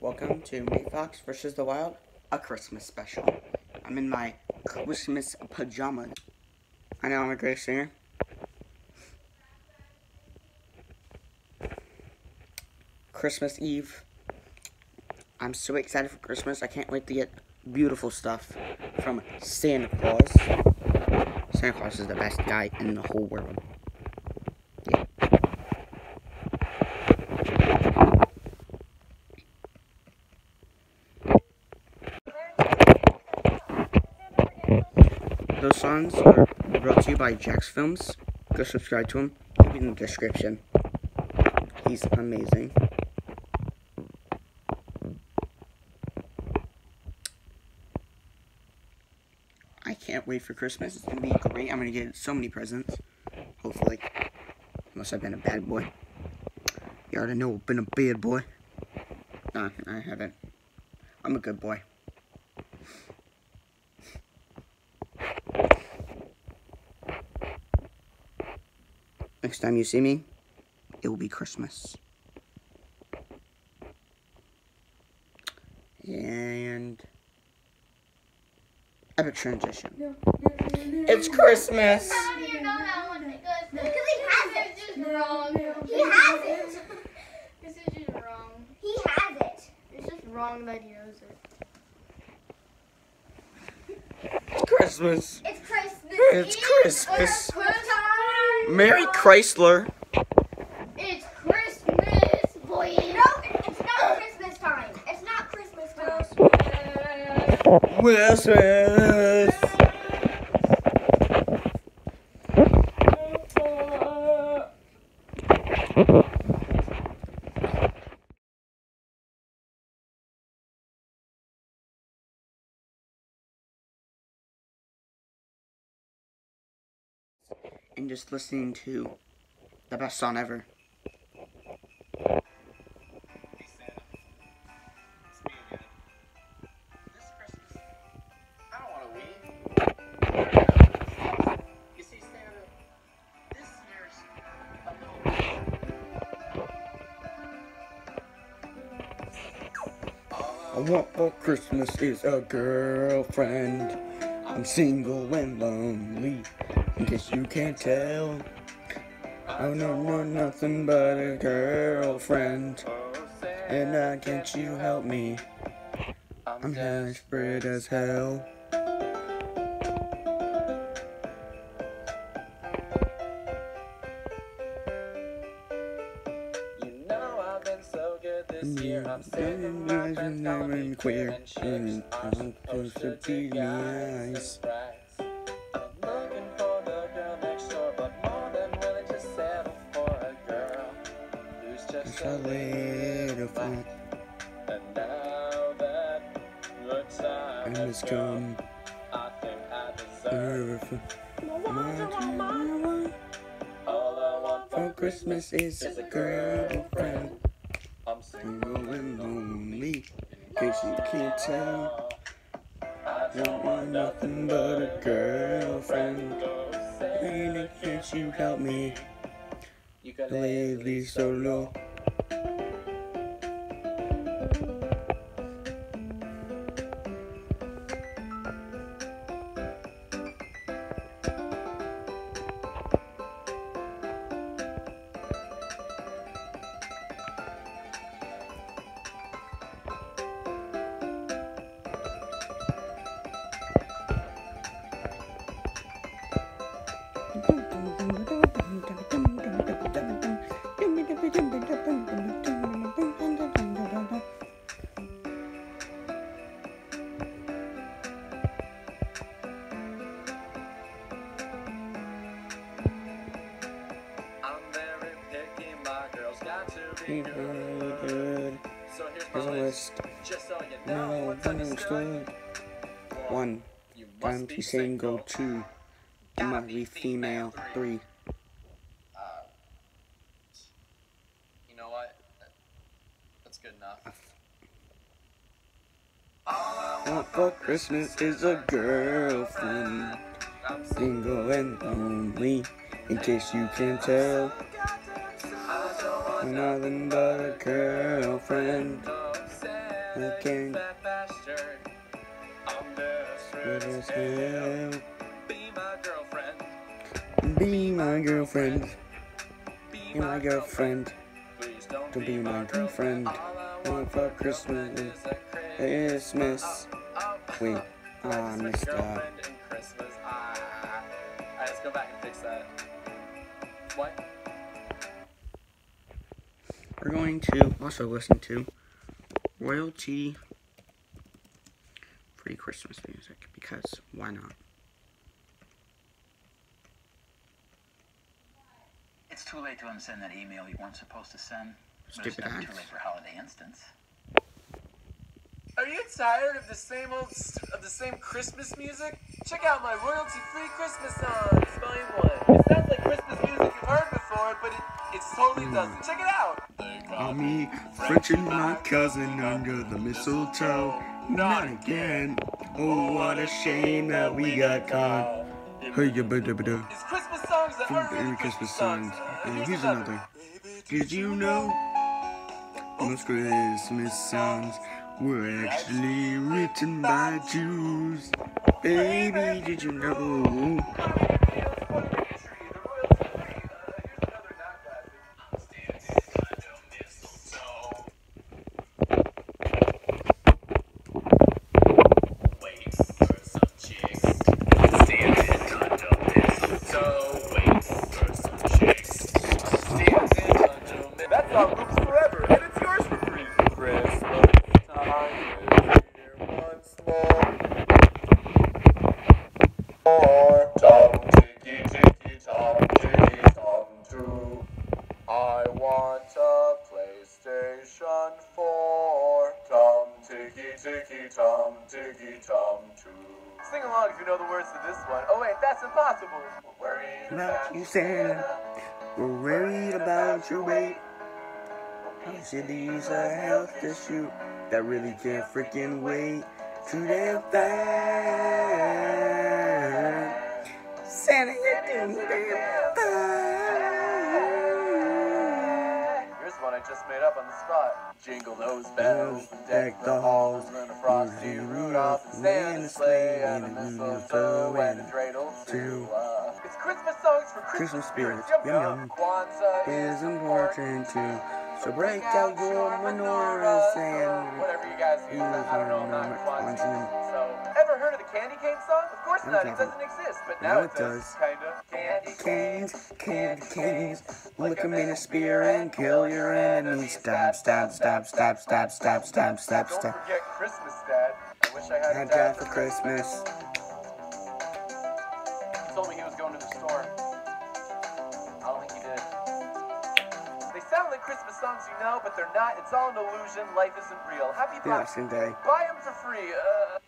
welcome to Nate Fox versus the Wild, a Christmas special. I'm in my Christmas pajamas. I know I'm a great singer. Christmas Eve. I'm so excited for Christmas. I can't wait to get beautiful stuff from Santa Claus. Santa Claus is the best guy in the whole world. Those songs are brought to you by jacksfilms. Go subscribe to him. He'll be in the description. He's amazing. I can't wait for Christmas. It's gonna be great. I'm gonna get so many presents. Hopefully. Unless I've been a bad boy. You already know I've been a bad boy. Nah, I haven't. I'm a good boy. Next time you see me, it will be Christmas. And epic transition. It's Christmas. How do you know that one? Because he has it. This is just wrong. He has it. This is just wrong. He has it. It's that he knows it. It's Christmas. It's Christmas. It's Christmas. Merry Chrysler. It's Christmas, boy. No, it's not Christmas time. It's not Christmas time. Christmas. And just listening to the best song ever. I want for Christmas is a girlfriend. I'm single and lonely, in case you can't tell. I don't want nothing but a girlfriend. And I can't you help me? I'm desperate as hell. You know I've been so good this year. I'm of my friends calling me queer and. I'm supposed to be nice. A little little And now that the time and has come. I think I deserve Wonderful. all I want For Christmas is a girlfriend. I'm single. And lonely, in case you can't tell. Don't want nothing but a girlfriend. Lady, can't you help me? You got Lately solo. Thank you. Be good. really good. So here's a list, just so you know No, understood. One, you must time be to single. Two, you must be female. Three, Uh, you know what? That's good enough. want for Christmas is a girlfriend. I'm Single and lonely, in case you can't tell. Nothing but a girlfriend. I can't. I'm is to hell? be my girlfriend. Be my girlfriend. Be my girlfriend. Don't be my girlfriend. Want for Christmas Christmas Wait, I. Ah. Alright, let's go back and fix that. What? We're going to also listen to royalty free Christmas music because why not? It's too late to unsend that email you weren't supposed to send. But it's Stupid never ads. too late for holiday instance. Are you tired of the same old of the same Christmas music? Check out my royalty-free Christmas songs, Volume One. It sounds like Christmas music you've heard before, but it, it totally doesn't. Check it out. Call me French and my cousin under the mistletoe. Not again. Oh, what a shame that we got caught. Hey, ya, ba, da, ba, da. It's Christmas songs that aren't really Christmas Christmas songs. songs. And here's here's another. another. Did you know most Christmas songs were actually written by Jews? Baby, did you know? More tom ticky ticky tom ticky tom too. I want a PlayStation 4. Tom ticky ticky tom ticky tom too. Sing along if you know the words to this one. Oh wait, that's impossible. We're worried About you, Santa. We're worried about your weight. You said these a health issue that really can't freaking wait to their fine. Here's one I just made up on the spot. Jingle those bells and deck the halls, learn a frosty Rudolph and Santa sleigh and a mistletoe and a dreidel too. Uh, it's Christmas songs for Christmas, Christmas spirits, yum. yum. Kwanzaa Is important too. So break out your menorahs and whatever you guys use. I don't know. I'm not Kwanzaa. So, ever heard of the candy cane song? Of course not. It doesn't exist, but Now it it does. Kinda. Candy canes, candy canes. Lick 'em in a spear and kill your enemies. Stab, stab, stab, stab, stab, stab, stab, stab, Don't forget Christmas, Dad. I wish I had a Had dad for Christmas. Christmas songs you know, but they're not. It's all an illusion. Life isn't real. Happy Boxing day. Buy them for free. Uh,